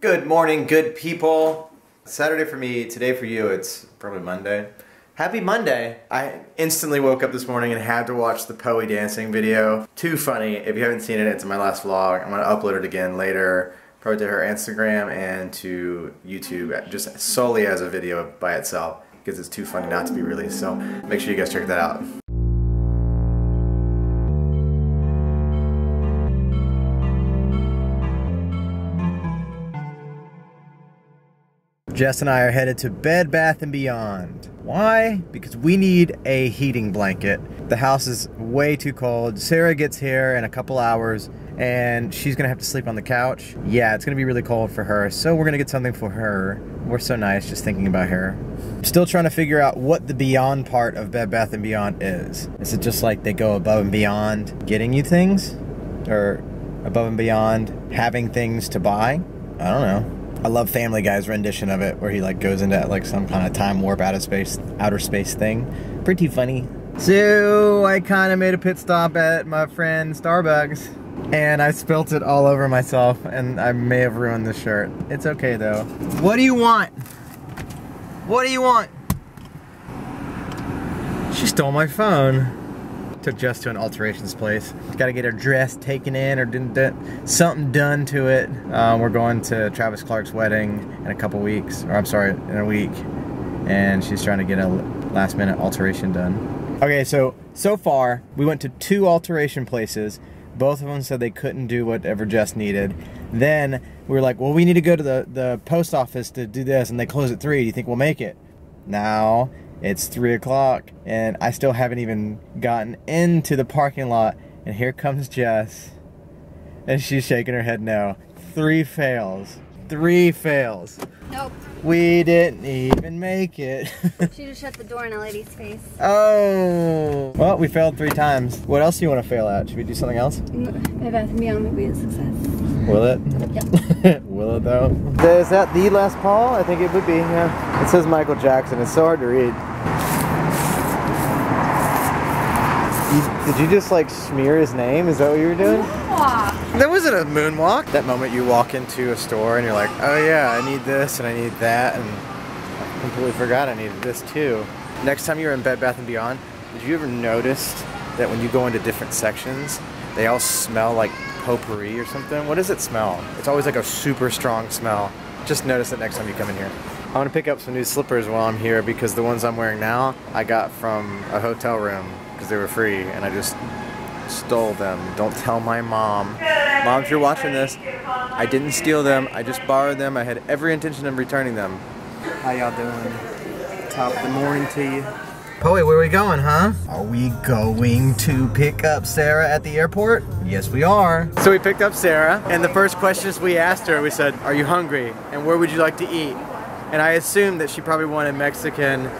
Good morning, good people. Saturday for me, today for you, it's probably Monday. Happy Monday! I instantly woke up this morning and had to watch the Poey dancing video. Too funny. If you haven't seen it, it's in my last vlog. I'm gonna upload it again later, probably to her Instagram and to YouTube, just solely as a video by itself, because it's too funny not to be released. So make sure you guys check that out. Jess and I are headed to Bed Bath & Beyond. Why? Because we need a heating blanket. The house is way too cold. Sarah gets here in a couple hours and she's gonna have to sleep on the couch. Yeah, it's gonna be really cold for her, so we're gonna get something for her. We're so nice just thinking about her. Still trying to figure out what the beyond part of Bed Bath & Beyond is. Is it just like they go above and beyond getting you things? Or above and beyond having things to buy? I don't know. I love Family Guy's rendition of it, where he like goes into like some kind of time warp outer space, outer space thing. Pretty funny. So I kind of made a pit stop at my friend Starbucks, and I spilt it all over myself, and I may have ruined the shirt. It's okay though. What do you want? What do you want? She stole my phone. Took Jess to an alterations place. Got to get her dress taken in or didn't something done to it. Uh, we're going to Travis Clark's wedding in a couple weeks, or I'm sorry, in a week, and she's trying to get a last minute alteration done. Okay, so so far we went to two alteration places. Both of them said they couldn't do whatever Jess needed. Then we were like, well, we need to go to the, the post office to do this, and they close at 3. Do you think we'll make it? Now, it's 3 o'clock, and I still haven't even gotten into the parking lot, and here comes Jess. And she's shaking her head no. Three fails. Three fails. Nope. We didn't even make it. she just shut the door in a lady's face. Oh. Well, we failed three times. What else do you want to fail at? Should we do something else? Bed Bath & Beyond would be a success. Will it? Yep. Will it though? Is that the last Paul? I think it would be, yeah. It says Michael Jackson. It's so hard to read. You, did you just like smear his name? Is that what you were doing? Yeah. That wasn't a moonwalk. That moment you walk into a store and you're like, oh yeah, I need this and I need that and I completely forgot I needed this too. Next time you're in Bed Bath & Beyond, did you ever notice that when you go into different sections, they all smell like potpourri or something? What does it smell? It's always like a super strong smell. Just notice it next time you come in here. I'm gonna pick up some new slippers while I'm here because the ones I'm wearing now I got from a hotel room because they were free and I just stole them. Don't tell my mom. Mom, if you're watching this, I didn't steal them. I just borrowed them. I had every intention of returning them. How y'all doing? Top of the morning to you. Poey, where are we going, huh? Are we going to pick up Sarah at the airport? Yes, we are. So we picked up Sarah, and the first questions we asked her, we said, are you hungry? And where would you like to eat? And I assumed that she probably wanted Mexican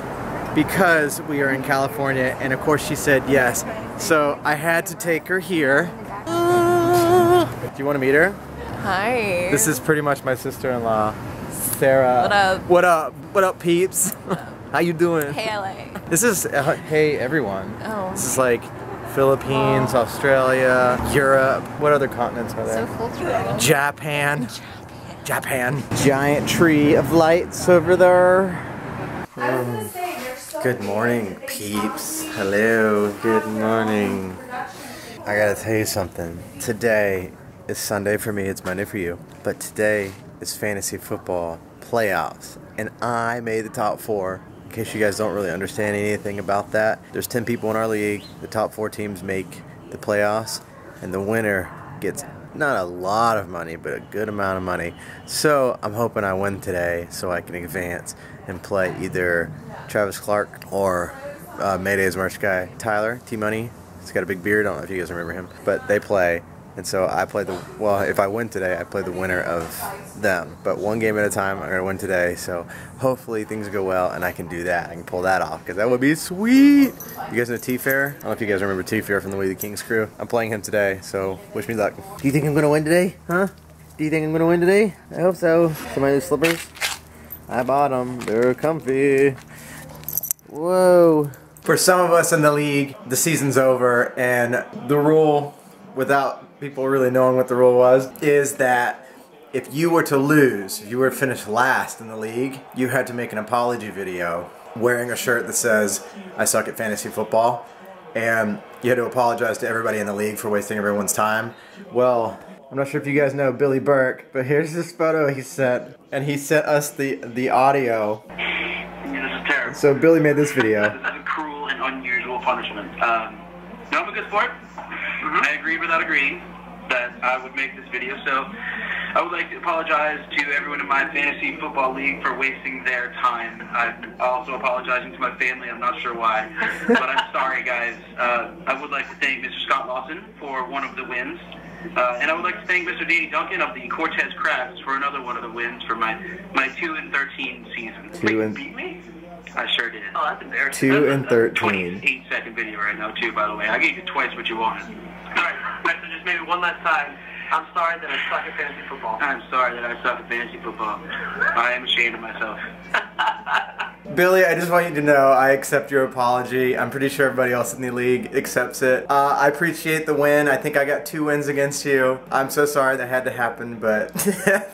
because we are in California, and of course she said yes. So I had to take her here. Do you want to meet her? Hi. This is pretty much my sister-in-law, Sarah. What up? What up? What up, peeps? How you doing? Hey LA. This is uh, hey everyone. Oh. This is like Philippines, Australia, Europe. What other continents are So there? cultural. Japan. Japan. Giant tree of lights over there. Good morning, peeps. Hello. Good morning. I gotta tell you something. Today is Sunday for me, it's Monday for you. But today is fantasy football playoffs. And I made the top four. In case you guys don't really understand anything about that, there's 10 people in our league. The top four teams make the playoffs. And the winner gets not a lot of money, but a good amount of money. So I'm hoping I win today so I can advance and play either Travis Clark or uh, Mayday's merch guy, Tyler, T Money. He's got a big beard. I don't know if you guys remember him, but they play. And so I play the, well, if I win today, I play the winner of them. But one game at a time, I'm to win today. So hopefully things go well and I can do that. I can pull that off because that would be sweet. You guys know T-Fair? I don't know if you guys remember T-Fair from the Way the Kings crew. I'm playing him today, so wish me luck. Do you think I'm to win today? Huh? Do you think I'm to win today? I hope so. See my new slippers? I bought them. They're comfy. Whoa. For some of us in the league, the season's over, and the rule, without people really knowing what the rule was, is that if you were to lose, if you were to finish last in the league, you had to make an apology video wearing a shirt that says, I suck at fantasy football. And you had to apologize to everybody in the league for wasting everyone's time. Well, I'm not sure if you guys know Billy Burke, but here's this photo he sent. And he sent us the, the audio. Yeah, this is terrible. So Billy made this video. That's a cruel and unusual punishment. Um, no, I'm a good sport. I agreed without agreeing that I would make this video. So I would like to apologize to everyone in my fantasy football league for wasting their time. I'm also apologizing to my family. I'm not sure why, but I'm sorry, guys. Uh, I would like to thank Mr. Scott Lawson for one of the wins. Uh, and I would like to thank Mr. Danny Duncan of the Cortez Crafts for another one of the wins for my, my 2 and 13 season. Two Wait, you and- beat me? I sure did. Oh, that's embarrassing. Two That's and a- a 13. 28 second video right now, too, by the way. I gave you twice what you wanted. Alright, alright, so just maybe one last time. I'm sorry that I suck at fantasy football. I'm sorry that I suck at fantasy football. I am ashamed of myself. Billy, I just want you to know I accept your apology. I'm pretty sure everybody else in the league accepts it. Uh, I appreciate the win. I think I got two wins against you. I'm so sorry that had to happen, but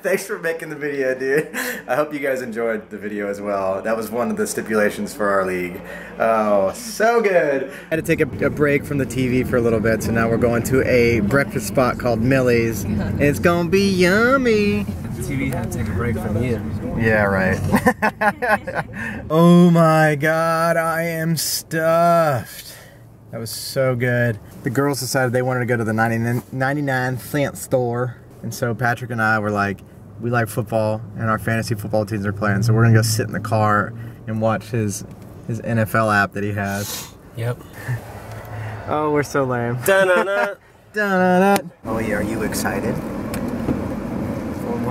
thanks for making the video, dude. I hope you guys enjoyed the video as well. That was one of the stipulations for our league. Oh, so good. I had to take a, a break from the TV for a little bit, so now we're going to a breakfast spot called Millie's. It's gonna be yummy. TV had to take a break from you. Yeah, right. oh my god, I am stuffed. That was so good. The girls decided they wanted to go to the 99, 99 cent store. And so Patrick and I were like, we like football and our fantasy football teams are playing. So we're going to go sit in the car and watch his, his NFL app that he has. Yep. Oh, we're so lame. Da-na-na. Dun-dun-dun. Oh, yeah, are you excited?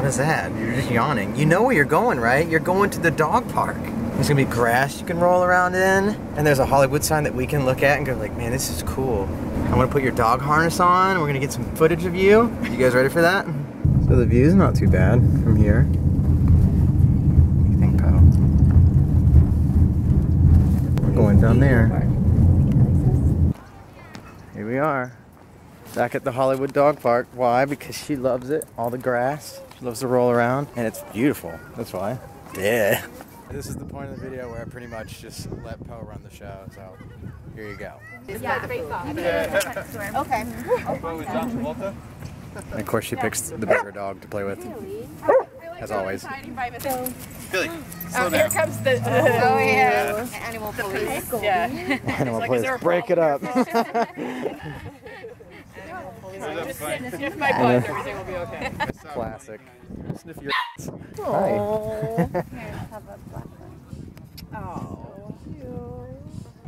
What is that? You're just yawning. You know where you're going, right? You're going to the dog park. There's gonna be grass you can roll around in, and there's a Hollywood sign that we can look at and go like, man, this is cool. I'm gonna put your dog harness on. We're gonna get some footage of you. You guys ready for that? So the view's not too bad from here. What do you think, Poe? We're going down there. Here we are. Back at the Hollywood Dog Park. Why? Because she loves it. All the grass. She loves to roll around. And it's beautiful. That's why. Yeah. This is the point of the video where I pretty much just let Poe run the show. So here you go. Okay. And of course she picks the bigger dog to play with. As always. Billy, oh, slow Oh, here comes the. Oh yeah. Animal police. yeah. Animal like, place. is there a Break it up. Just sniff my butt, everything will be okay. Classic. Sniff your Oh.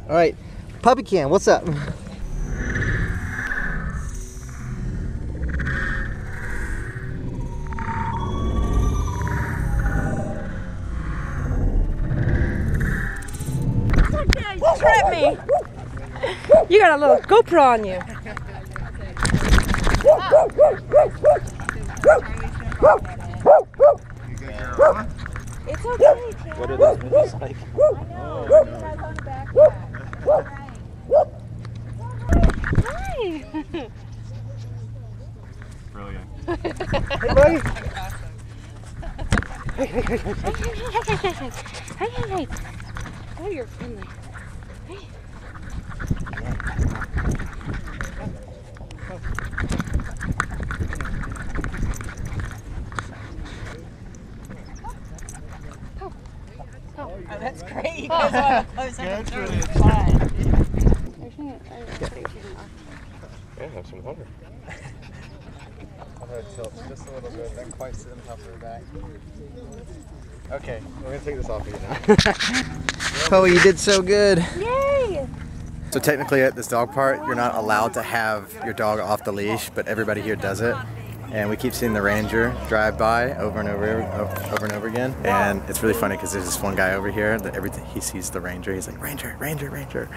All right, Puppy Cam, what's up? You trip me. You got a little GoPro on you. It's okay. What are those movies like? Hi. Brilliant. Hey, buddy. Hey, hey, hey. Oh, you're friendly. Oh, that's great. You guys want to close That's it. really Fine. Yeah, have some water. I'm gonna tilt just a little bit, then quite sit on top of her back. Okay, we're gonna take this off of you now. oh, you did so good. Yay! So technically at this dog park, you're not allowed to have your dog off the leash, but everybody here does it. And we keep seeing the ranger drive by over and over, over and over again. And it's really funny because there's this one guy over here that everything he sees the ranger, he's like ranger, ranger, ranger.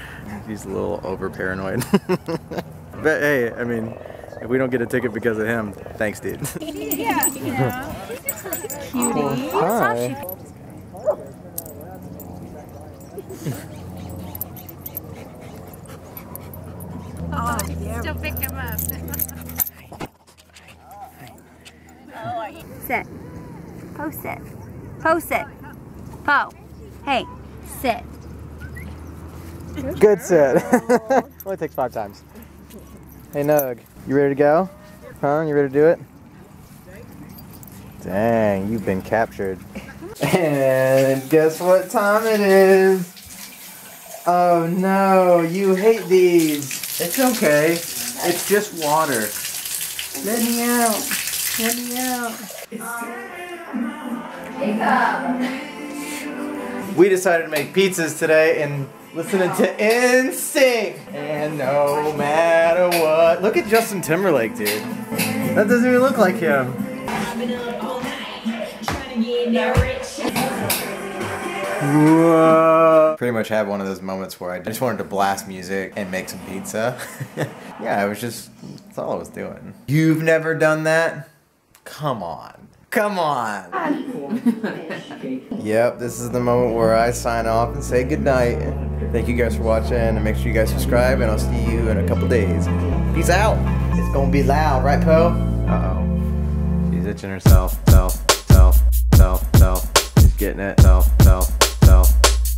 He's a little over paranoid. but hey, I mean, if we don't get a ticket because of him, thanks, dude. Yeah, you know. Cutie. Hi. Oh, Still pick him up. Sit. Poe sit. Poe sit. Poe. Hey, sit. Good sit. Only takes five times. Hey Nug, you ready to go? Huh? You ready to do it? Dang, you've been captured. And guess what time it is? Oh no, you hate these. It's okay. It's just water. Let me out. Let me out. We decided to make pizzas today and listening to NSYNC. And no matter what. Look at Justin Timberlake, dude. That doesn't even look like him. Whoa. Pretty much had one of those moments where I just wanted to blast music and make some pizza. yeah, I was just, that's all I was doing. You've never done that? Come on. Come on. yep, this is the moment where I sign off and say goodnight. Thank you guys for watching and make sure you guys subscribe and I'll see you in a couple days. Peace out. It's gonna be loud, right Poe? Uh-oh. She's itching herself, self, self, self, self. She's getting it, self, self, self,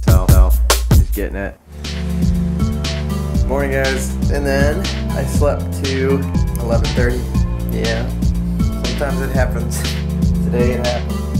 self, self. She's getting it. Morning guys. And then I slept to 11.30. Yeah. Sometimes it happens. Today it happened.